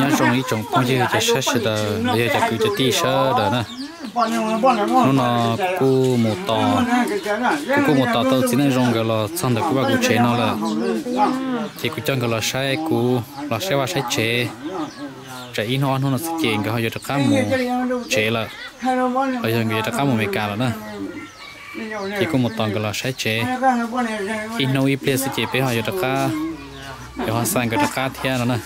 nhớ trong ý trong phong gì cho sát sự đó bây giờ cứ cho tí sơ đó nè nó nó cô một tò cô một tò tao chỉ nên dùng cái là xong được cô bà cô chế nó là thì cô chọn cái là sai cô là sai và sai chế chạy in hoa nó sẽ chèn cái họ giờ cá mù chế là bây giờ người ta cá mù mày cả rồi nè thì có một tầng cái là sai chế in nấu ít place chế bé họ giờ cá để họ sang cái cá thiên rồi nè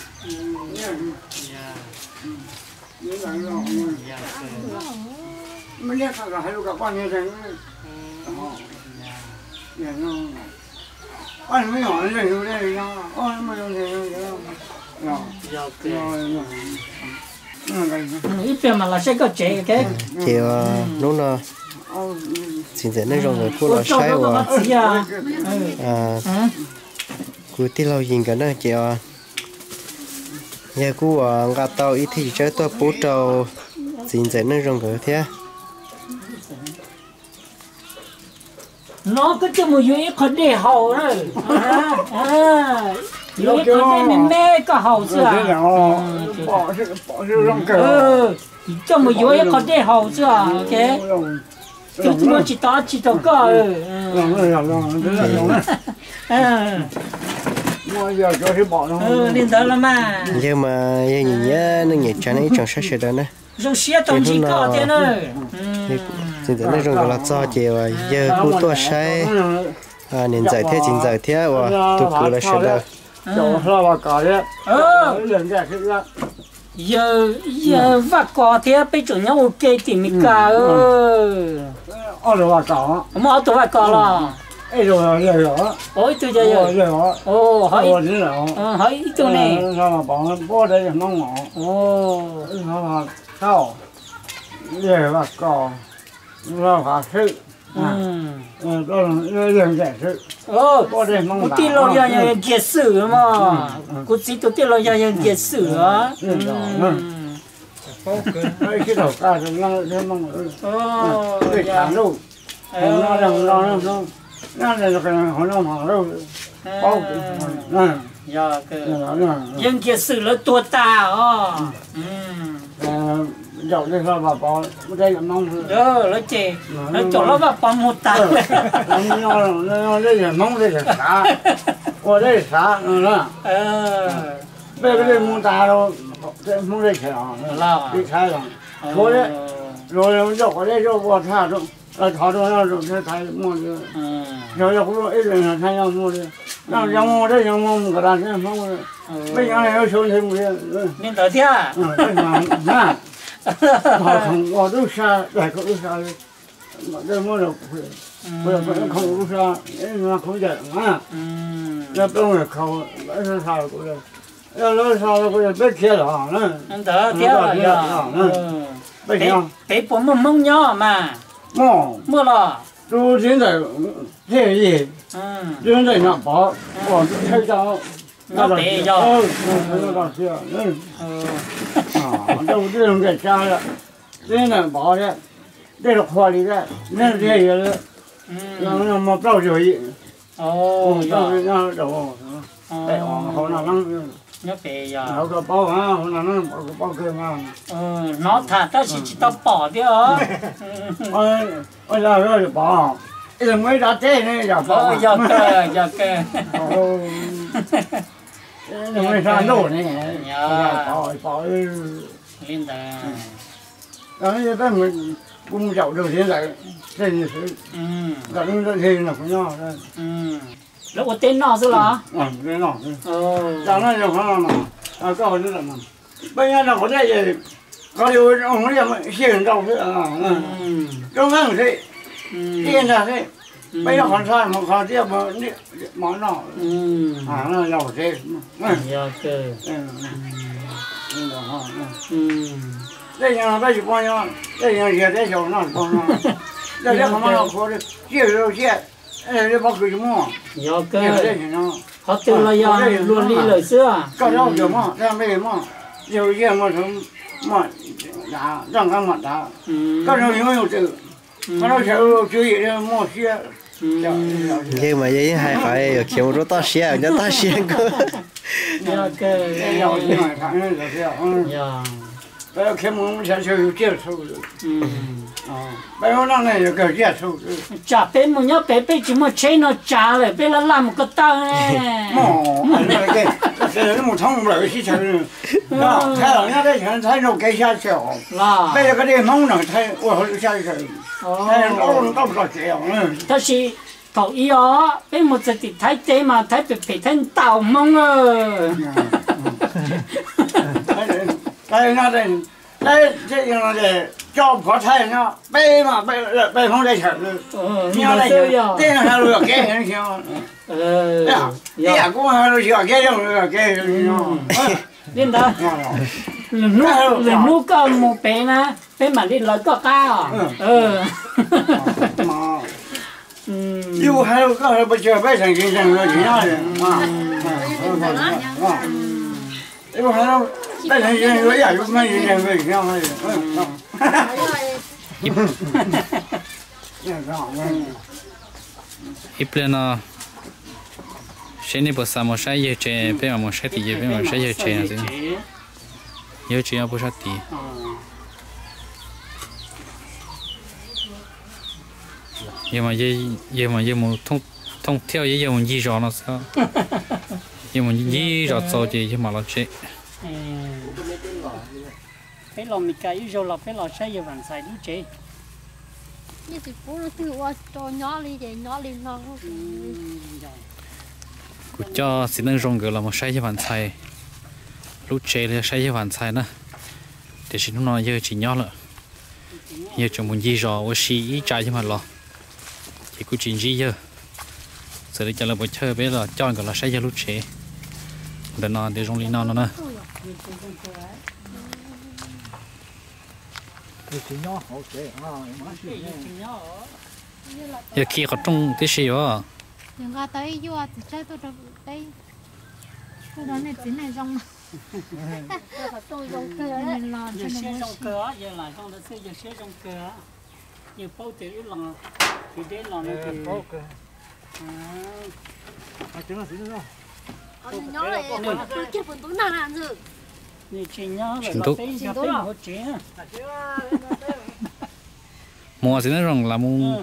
mình biết là hai lúc con như thế anh mới hỏi là như thế nó anh mới như thế nó ít tiền mà là sẽ có chế cái. Chiều lúc nào xin dẫn nó rồi cô là sai và à? Cô tí lâu nhìn cái nó chiều nhà cô à ngã tàu ít thì chơi tôi bố trâu. Xin dẫn nó rồi thế nó cứ cho một dưới con để hậu rồi à à dưới con để mẹ mẹ có hậu chưa bỏ bỏ sự rong cờ cho một dưới con để hậu chưa ok cứ nó chỉ to chỉ bỏ nó ừ lên đó là mà nhưng mà nhìn nhá nó nhẹ cho nó trong sự đó nè rồi xía tổng chỉ có thế nữa xin dẫn nó rồi là cho chiều giờ cô tua sai à nên giải thế chính giải thế và tụ cụ là ờ cái ra giờ giờ vắt có thế bây giờ nhau ok thì mình cả ơ ở đâu vào cả mà đâu vắt có là? Ấy rồi rồi rồi ôi tôi giờ rồi giờ rồi. Ồ hỏi rồi rồi ờ hỏi chỗ này. sao mà bỏ bỏ đây nó ngỏ ồ. Nó mà sao? Để vào cỏ nó phải sự ừ. Đó là lần giải sự ồ bỏ đây mong cô tin lo ya ya kiệt sử mà. Cô chỉ tôi tin lo ya ya kiệt sử á. Cái cái đầu ca thì nó nó mong ồ cái thằng đâu? Nó đang nó nó nó nó là cái họ nó mà đâu? Bao nó. Dạ cái dân kiệt sử là tua ta ó ừ dạo đây là bà bỏ đây là mong ờ nó chè nó chỗ nó vào bằng một ta nó nó nó đây là mong đây là xả ở đây xả nó ờ bây giờ muốn ta đâu muốn đây xả lao đi sai rồi rồi đấy rồi rồi dọc ở đây rồi qua thả rồi ở thọ rồi nó rồi thế thay mua rồi rồi dọc rồi ít rồi thay nhau mua đi nó giống mua đấy giống mua cái đàn cái mong bây giờ này nó xuống thêm một cái nên tới thế à họ không có lúc xa để có lúc xa đi mà đây mua được bây giờ vẫn không lúc xa nó không dễ mà nó đông là không nó sao cũng được nó nói sao cũng được biết kia là nè đó tới thế nè, dạ bây bé giờ bé bố mông mong nhỏ mà mong mua là chú hiện tại thế gì ừ hiện tại nó bỏ bỏ thấy sao nó bé do ừ nó là kia ừ ừ à đâu这种给加了，真的包的，这是活里的，那这也是让让么包就一， ồ 让 dạ 让让哎，往后那能， nó bé dạ 后个包啊，后那能包个包个嘛， ừ nó thả ta chỉ chỉ tao bỏ đi ở ไม่ทราบโน่นนี่ปล่อยปล่อยเล่นแต่ตอนนี้ตั้งมันกุ้งเจ้าดูที่ไหนเส้นนี้ตอนนี้ก็เทหนักไปนอกเลยแล้วอดเต้นนอกซะเหรออ่าเต้นนอกจากนั้นเราเขาเราเราก็คนนี้แหละมันไม่งั้นเราคนได้ยังเขาอยู่องค์เรียกเสียงเราเสียงอ่ะตรงนั้นสิเตี้ยนะสิ Ừ. bây giờ còn mà còn tiếp mà món nọ. Hàng nó lẩu thế. Ừ, do cơ đây nhà bây giờ bao nhiêu đây nhà giờ đây chỗ nó bao nhiêu đây nhà không bao nhiêu đây. Chia rồi chia đây là bao nhiêu mua. Do cơ họ từ ờ, là do luôn đi lời xưa. Có đâu được mà ra bây giờ mà giờ kia mà chúng mà đã rằng các mặt đã có đâu những người từ có đâu sẽ chú ý mua xe nhưng mà vậy hai phải kiếm một to xe cho to xe cơ 你买反正就是嗯， giờ 不要开门前就有接触的 ừ. 啊，不要让那有个接触的。 chả bé một nhớ bé bé chỉ một chế nó chả rồi bé là làm một cái tao này 哦，那个这那么长不了，西城人，啊，太阳人家这钱才能给下去哦。 là 被这个这蒙呢，才我后下去，哎，老到不到这样嗯。 ta chỉ cậu ý ó bé một giờ thì thấy thế mà thấy bị bị thân tàu mong đây nó đây. Đây thế nó để cho có thay nó. Bê mà bê bê không đây sợ ờ, nó đây ờ, thế nó hai lửa kia nó kêu dạ. À? Cũng hai lửa kia đâu lửa kia nó lên đó lên lúc lên lúc có một bé na bê mà đi lấy có cao à? ừ. ừ. Ờ, yêu ừ. hai lửa có hai bây giờ bé thành cái thằng nó chỉ nói mà yêu hai lửa 那人人说呀，有没 xhenee bosa mo xha ye chée peema mo xha tii ye peema mo xha ye chée azee ye o chée a bo xha tii ye ma. phải lo mình cái rồi là phải lo xây giờ vẫn xài đi chế như thì bố nó tự qua cho nhỏ đi vậy nhỏ đi nó. Cứ cho xin năng rong gỡ là một xây giờ vẫn xài. Lúc chế là xây giờ vẫn xài nữa thì xin nó giờ chỉ nhỏ nữa giờ chúng mình gì rồi ô xí trái cho mà lo chỉ cứ chỉ gì giờ. Giờ đi cho là một chơi bây là cho gỡ là xây giờ lúc chế để nó để rong đi nó nó nữa giờ kia có trong cái gì vậy đừng có tới vô thì chơi tôi đâu đây tôi nói này chính này trong tôi trong cửa nên lo giờ cho xe nó trong cửa giờ là trong đó giờ xe trong cửa giờ bao tiền ít lần thì đến lần nó thì nhỏ này tôi kia phần tôi nào làm gì như chị nhớ rồi Chính là thức. tới cho tới một chuyện mua xin năng rong là mua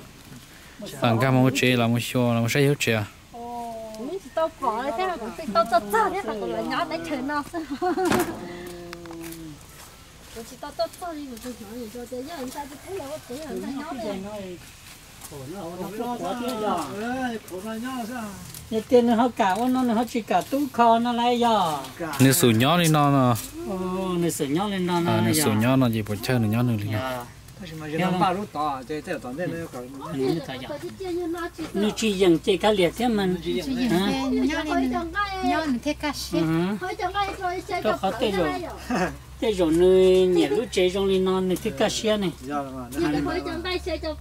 bằng cái mua chơi là mua show là mua sai hết chơi à mình chỉ tao bỏ lại thế là cũng tao tao tao thế là cũng là nhỏ đấy chơi nó我知道到这里我就想你说这有人在这陪了我陪人在nhỏ giờ đấy nó khổ nó nó có thế giờ Như tiền nó cả nó nó chỉ cả tú kho nó lấy giờ. Nếu số nhỏ đi nó nó ô nó sửa nhau lên nó à nó nếu số nhỏ nó gì buổi chơi nó nhỏ nữa đi nó bao lúc to thế thế toàn thế nó còn nó chỉ dùng chỉ cái liệt thế mà nhau thế cái gì tôi khó thế rồi thế rồi nơi nhà lúc chế trong linh non này thế cái gì này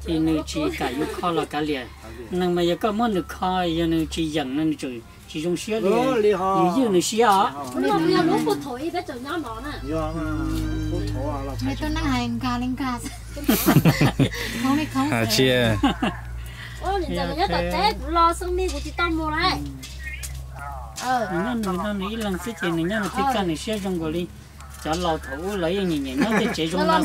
thì nơi chỉ cả yêu kho là cái liệt nhưng mà giờ có món được kho giờ nơi chỉ dùng nên chỉ chỉ dùng xía đi, chỉ dùng xía à, nó bây giờ lúc phút thổi bây giờ nó nó nè mẹ tôi năng hàng cà lên cà không biết không à chia ô nhìn giờ mình nhớ tết lo xong đi của chị tâm mua lại ờ nó nó nó nghĩ lần sẽ chỉ nên là thích cái này sẽ trong gọi đi cho lo thủ lấy nhìn nhìn nó cái chế trong nó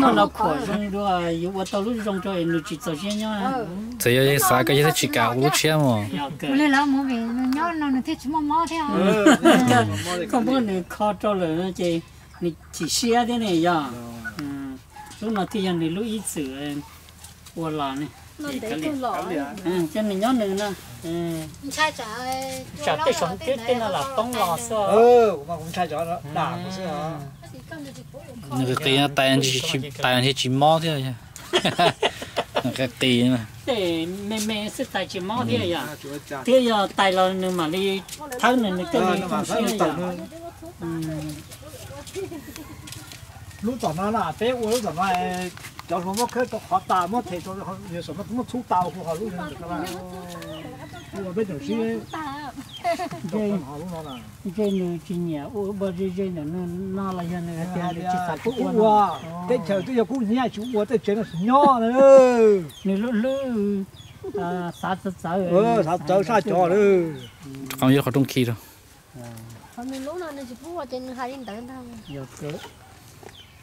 nó nó khỏi trong đó yếu tao lúc trong cho em lúc chỉ cho xe nhau thì giờ sai cái gì chỉ cả lúc xe mà lấy lá mua về nó nó nó thích chỉ mua thế không không có nữa khó cho lời nó 你 chỉ xe thế này giờ ừ. lúc nào thì anh lúc ít sửa qua lò này nó để con lò cho nên nhớ nữa nè chả chả cái sống tiết tên là tông lò xưa ừ mà cũng chả chả nó đà nó xưa nó cái nó tay anh chỉ tay anh chỉ mò thế rồi cái tì mà để mẹ mẹ sẽ tay chỉ mò thế rồi thế giờ tay là mà đi tháo này nó cái gì cũng xưa rồi lúc đó nó là té lúc đó nó cho nó mất cái khó ta mất cho nó nhiều số mất mất chú tàu của họ lúc đó là của bên đầu tiên trên họ lúc đó là trên chỉ nhà u bơ trên trên là nó nó là dân này cái tiền chỉ sản xuất u à cái chờ tôi giờ cũng nhà chú u tôi chơi nó nhỏ nữa nên lúc lúc à sát sát sát ờ sát sát sát cho nữa ông giờ họ trong khi rồi. Nay lúc nào nó chỉ phụ trên hai đến tới đâu. nhiều cỡ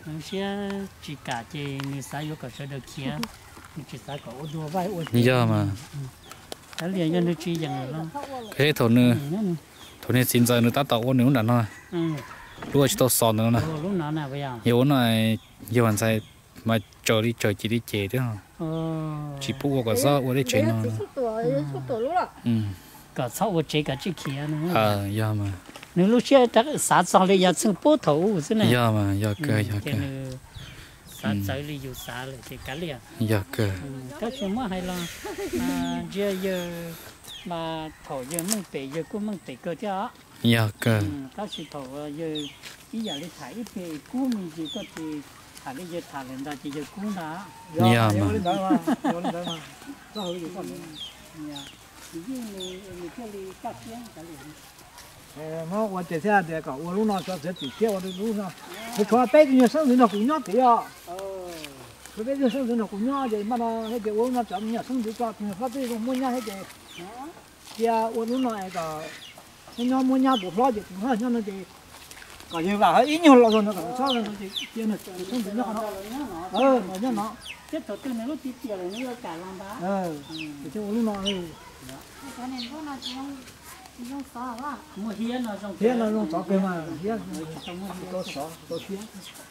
nó sẽ chỉ cả chỉ người sai vô cả sẽ được kia chỉ sai có ô đua vai ô như giờ mà. Cái liền cho nó. Chỉ là cái thầu nữa. Thầu này xin giờ nữa ta tàu nữa đã nói ừ. Lúc chỉ tàu sòn nữa nè giờ? Nhiều này nhiều anh sai mà chờ đi chờ chỉ đi chế đấy hả ờ. Chỉ phụ cái sao ở đây chế nó ừ cả sau chế cả chỉ kia nữa ờ giờ mà. Nếu lúc xe chắc sát xong thì giờ xin bố thầu thế này. Giờ mà giờ cơ giờ cơ sát tới đi dù sát lại thì cả liền. Giờ cơ các chuyện mà hay là à giờ giờ mà thầu giờ mong tệ giờ cũng mong tệ cơ chứ á. Giờ cơ các chuyện thầu giờ ý giờ đi ít về cú mình chỉ có thì thải đi giờ thải lên đó chỉ giờ cú đã giờ mà nó qua chơi xe thì cả qua lúc nào cho dễ chỉ kia qua lúc nào cái cho bé thì nhiều sinh thì nó cũng nhót tí à cái bé nhiều sinh thì nó cũng nhót vậy mà cái cái uống nó chậm nhiều sinh thì cho phát đi cũng mua nhau hết cái kia qua lúc nào cả cái nhau mua nhau bột lo vậy cũng hết nhau nó thì cả như là hết nhiều lo rồi nó cả sao rồi nó thì kia nó sinh thì nó nó ờ mà nó chết thật cái nó chỉ kia là nó cả làm bá ờ cái chỗ lúc nào cái này nó nó trong trong sọ quá mua hía nó trong hía nó trong sọ cái mà hía trong nó sọ sọ hía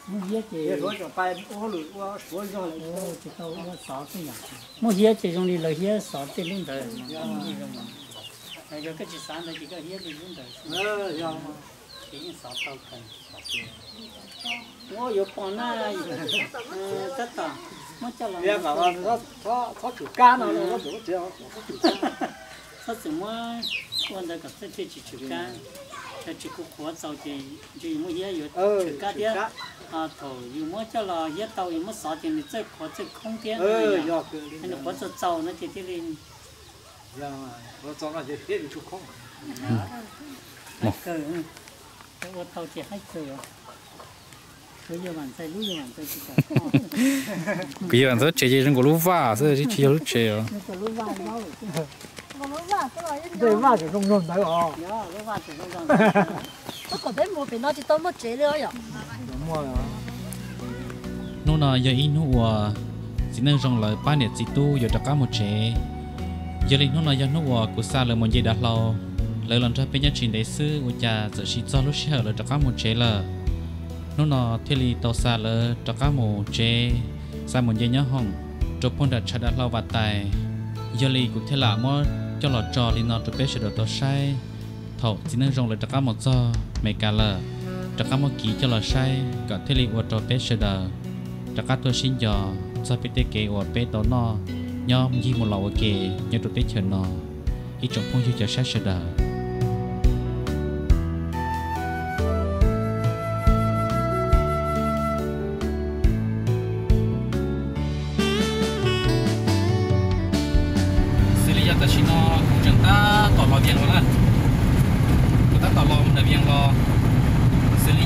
mua hía chỉ hía rồi trong bài ô lử ô sọ rồi lại ô chỉ tao ô sọ cái nhà mua hía chỉ trong đi lấy hía sọ cái lưng đời cái cái chỉ sáng là chỉ cái hía cái lưng đời ờ rồi chỉ sọ tao cần sọ kia ô có bao nhiêu tất cả 别搞了他他他主干了我怎么这样 他怎么我那个这这只去干这只个活早就就有么也有 ờ 去干的啊头有么叫了也到有么少点的这活这空间 ờ要个 那个活着早那这这里。要我早上就别的出空 cơ cái ô tô chỉ hai cơ bây giờ bạn xây lúc giờ bạn xây chỉ cả bây giờ anh rất chế chế trong cái lúa vả rồi chỉ chế lúc chế rồi nó có lúc vàng đâu Còn lúc nào cái loại这嘛就弄弄的哦 nhớ lúc vàng thì lúc vàng nó còn đến một bên nó chỉ tao mất chế nữa rồi. 么了 nó là giờ in nó chỉ nên trong lời ba niệm chỉ tu giờ tất cả một chế giờ linh nó là giờ nó của xa lời một giây đã lâu lời lần cho bên nhà trình đại sư của cha giờ chỉ cho lúc sau lời tất cả một chế là nó nó thế li tàu xa lơ cho cá mù chê. Xa một dây nhớ hồng, cho phun đặt chặt đặt lau vạt tài. Giờ li cũng thế là mò cho lọ trò li nó cho bé sẽ được tàu sai thầu chỉ nâng rong lại cho cá một giờ mày cả lơ cho cá một ký cho lọ sai cả thế li của cho bé sẽ được cho cá tôi xin giờ cho bé tê kế của bé tàu nó nhóm gì một lọ kê nhớ tụi tê chờ nó ít trong phong du cho sát sẽ được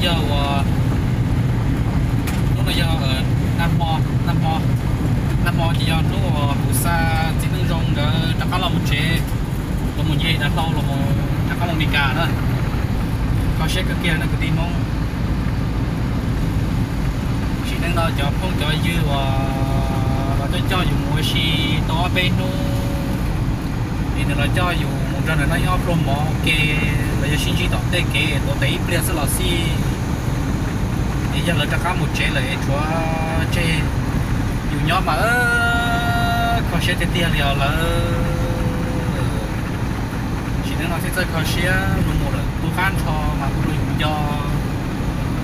giờ lúc bây giờ ở Nam Mò Nam Mò Nam Mò thì giờ lúc ờ, ở Sa chỉ nước rong đã đã có là một chế. Là một dây đã lâu là một, đã có một đi cả thôi có xe cái kia nó cứ tìm mong. Chỉ nên đợi cho phong cho dư ờ, và và cho cho dùng mỗi xì to bên nó thì nó là cho dùng một trận là nó nhỏ pro mò kê là giờ xin chỉ tọt tê kê tọt tê bây giờ là xì thì giờ là các một chế lại chúa chế dù nhỏ mà có xe tiền tiền liền là ờ, chỉ nên nói thế chơi có xe luôn một là tu khăn cho mà cũng dùng cho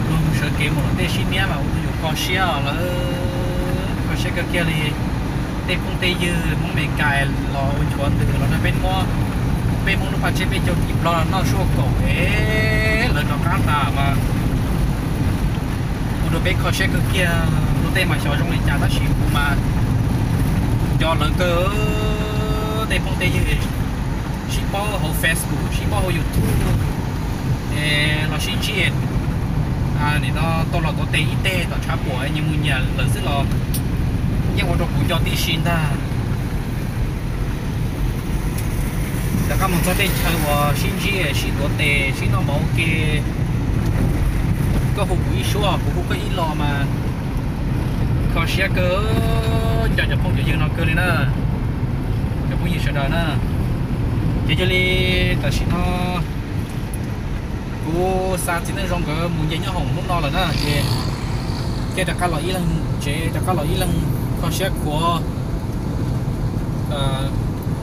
luôn sợ kế một là cái xin nhé mà cũng dùng có xe là có xe cái kia thì tê công tê dư, mong mình cài lò ôn chuẩn từ nó bên mua bên mong nó phải chế bên cho kịp lo, nó xua cổ ấy là nó cá ta mà nó bé khó xe cái kia, nó tên mà cho trong này nhà ta chỉ mà cho lớn cơ tên phong tên như chỉ bao hồ Facebook chỉ bao hồ YouTube nó xin chuyện à thì nó, tôi là có tên ít tên nó chả bỏ nhưng mà nhà lớn rất là nhưng mà nó cũng cho tí xin ta. Đã có một số tên chơi vào xin gì xin có tên, xin nó máu kia có hụt ý số à cũng có ý lo mà có xe cơ cho nhập phong cho dương nó cơ đi nè cho phong gì sợ đời nè chỉ cho đi ta xin nó cô xa chỉ nên rong cơ muốn dây nhá hồng lúc đó là nè chị cái đặc cái loại ý lần chị đặc cái loại ý lần có xe của ờ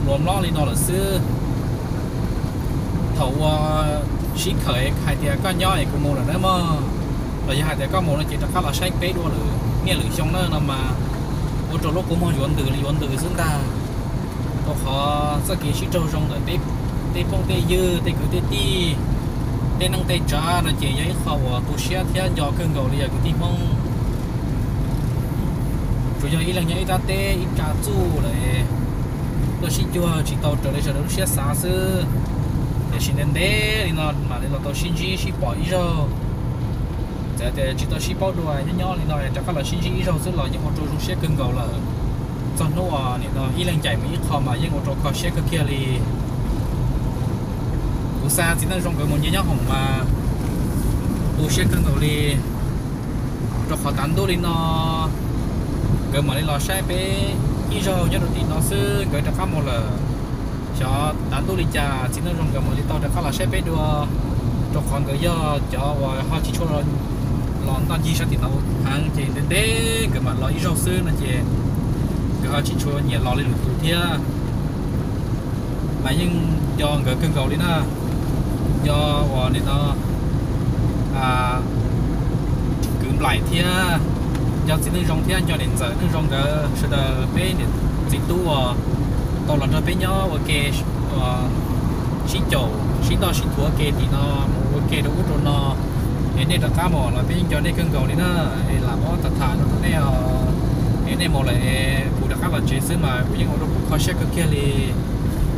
rộn lo lên đó là xưa thầu ờ, xí khởi hai tia có nhỏ này cũng mua là đấy mà rồi hai tia có một là chỉ là khá là sách bế đua rồi nghe lời trong nó là mà ô tô lúc cũng mua yuan từ yuan từ chúng ta. Có khó sẽ kỹ sĩ trâu trong rồi tiếp tiếp phong tết dư, tết cứ tết ti. Tết năng tết trả là chỉ giấy khẩu à, tu xe theo do cơn gầu liền cái tiếp phong. Rồi giờ ít lần nhảy ta tê, ít trả chu rồi tôi xin chưa, chỉ tàu trở lại giờ nó xe xa sư để xin đến đấy thì nó mà để nó tàu xin gì xin bỏ ít rồi giờ thì chỉ tao xin bao đùa nhỏ thì nó chắc là xin gì rồi rất là những ô tô rú xe cưng gầu là cho nó à thì nó ít lần chạy mấy khó mà những ô tô khó xe cái kia thì cú xa chỉ nên dùng cái một nhá nhỏ hỏng mà. Ô xe cưng gầu thì rồi khó tán đô thì nó cái mà đi xe bé ít rồi nhất là thì nó sư cái đặc một là cho tán đô đi trà chỉ nó trong cái một đi tao chắc là xe bé đua cho con cái do cho và họ chỉ cho lon tan gì sao thì tao hàng chỉ đến đấy cái mà lo ít rau sư là chị cái họ chỉ cho nhiều lo lên một chút thia. Mà nhưng do cái cơn cầu đi na do và nên nó à cứ lại thia. Do chỉ nên rong thia cho nên giờ nên rong cái sự đờ bé thì chỉ tu à tao là cho bé nhỏ ok à xin chào xin đó xin thua kê thì nó ok đâu có rồi nó nên nên là cá mò là bé cho nên cưng cầu đi nó làm nó thật thà nó này à nên một lại cụ đã các là chế sứ mà cũng những ông khó xét cái kia thì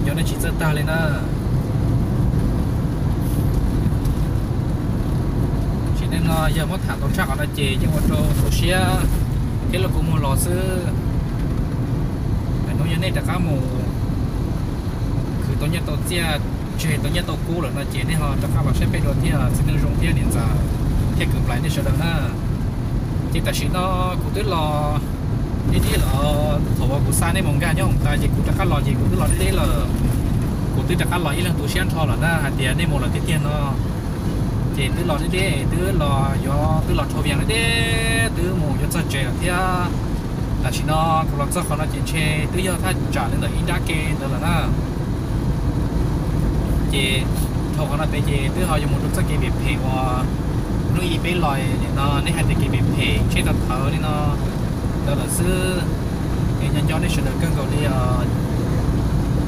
cho nên chỉ rất ta lên á nên là giờ mất thả tổ chắc ở đây chị nhưng mà cho tổ xe cái là cũng một lò sư phải nói như này là cá mùคือตัวเนี้ยตัวเจี๊ยเจตัวเนี้ยตัวกู้แล้วนะเจนี่ฮะจะเข้ามาใช้เป็นตัวเนี้ยสิ่งที่โรงเรียนเนี่ยจะเที่ยงกับหลายในเชิงนะจิตแต่ชิโน่กูตื้อรอนี่ที่รอถว่า chế tôi nhớ tôi cũ rồi nó chế này họ cho các bạn sẽ biết được thì sẽ nên dùng tiền điện giả thiết cứ lại nên sau đó ha. Thì ta chỉ nó cũng tức là đi đi là thổ vào của xa nên mong cái nhá ông ta. Chỉ cũng cho các lò gì cũng tức là đi đi là cũng tức cho các lò ý là tụ xuyên thọ là na hạt tiền nên một là tiền tiền nó chế tức là đi đi tức là do tức là thầu viện đi. Tức một do chơi chơi thì ta chỉ nó cũng là do khó nó chế chế tức giờ thay trả nên là ít đã kê, đó là na chế thâu con nó bây giờ tứ họ dùng một chút cái việc phê và nuôi bé lòi nó nên hay cái việc phê chơi tập thở nên nó, đó là sư cái nhân cho nên sự được cân cầu đi ờ,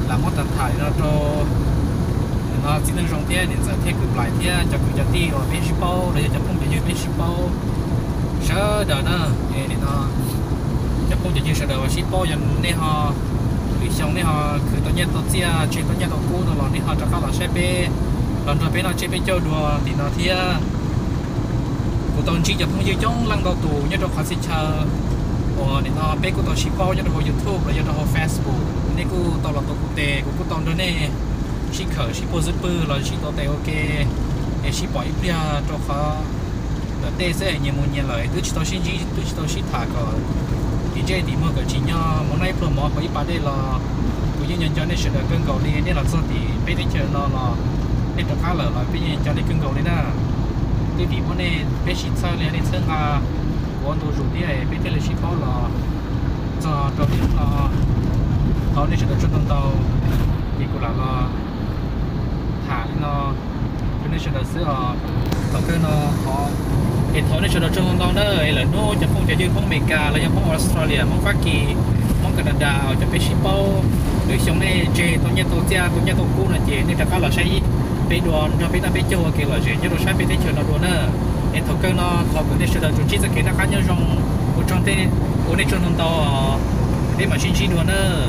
làm một tập thải nó cho nó chỉ nên rong thế nên giờ thế cứ lại thế ờ, cho cứ cho ti rồi bên ship bao rồi cho không cho như bên ship bao sợ đó nữa nên nó cho không cho như sợ đó ship bao cho nên họ xong này họ cứ tôi nhận tôi chia chuyện tôi nhận tôi cũ, rồi này họ cho các là xe bê lần rồi bé nó chơi bên châu đùa thì nó thia. Của tôi chỉ nhập không dư trong lăng đầu tù nhất rồi khỏi xin chờ. Ờ nên nó bé của tôi chỉ bao nhất rồi youtube, rồi nhất rồi facebook. Nên của tôi là tôi cụ tề của của tôi đó nè. Chỉ khởi chỉ bôi rất bự rồi chỉ tôi tề ok. Để chỉ bỏ ít bia cho khó. Để sẽ nhiều muốn nhiều lời tôi chỉ tôi xin chỉ tôi chỉ tôi xin thả còn DJ thì mơ cái chỉ nhau món này phần mỏ phải bắt đây là cũng như nhân cho nên sẽ được cân cầu đi. Nên là sao thì bây giờ nó là nên tập khá là là bây giờ cho nên cân cầu đi nè. Cái vì món này bây giờ sao liền nên sơn là của đồ dùng đi này bây giờ là chỉ có là cho cho biết là họ nên sẽ được cho tông tàu. Thì cũng là là thả nó cho nên sẽ được sửa ở cái nó họ international trong con con đó. Là nó chẳng phong chạy dư phong America là chẳng phong Australia mong Pháp kỳ mong Canada chẳng phải Shippo được xong này chế tôi nhận tôi cha tôi nhận tôi cô là chế nên các là sai bị đoàn cho bị ta bị châu cái là chế nhưng rồi sai bị thế nó đồ nữa em thầu cơ nó học cái sự là chủ chỉ cái nó cá nhân trong trong thế của nên trong đó để mà xin xin đồ nữa